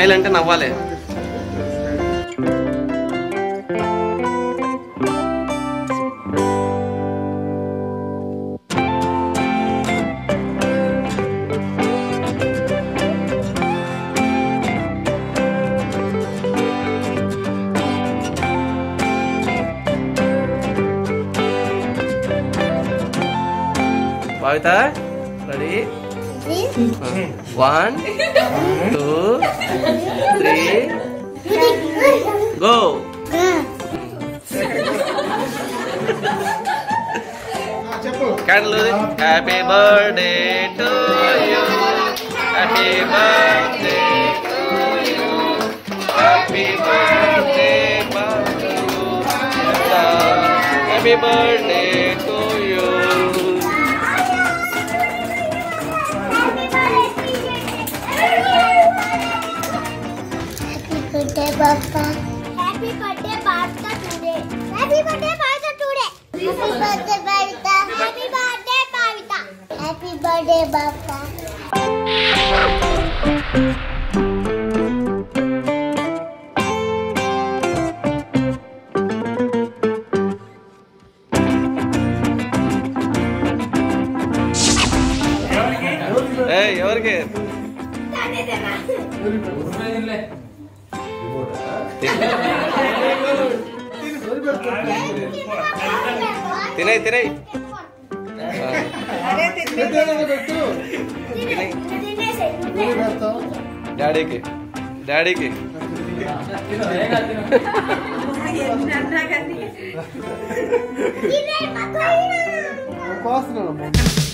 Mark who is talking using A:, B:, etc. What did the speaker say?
A: Smile అంటే నవ్వాలి. Bhavitha ready? One, two, three, go. Kindly, happy birthday to you. Happy birthday to you. Happy birthday,
B: Happy birthday to you. Happy birthday, Papa today. Happy birthday, Papa today. Happy birthday, Pavita. Happy birthday, Pavita. Happy birthday, Papa.
A: ఏ ఎవరికి తినై తినై. డాడీకి డాడీకి.
B: Papa.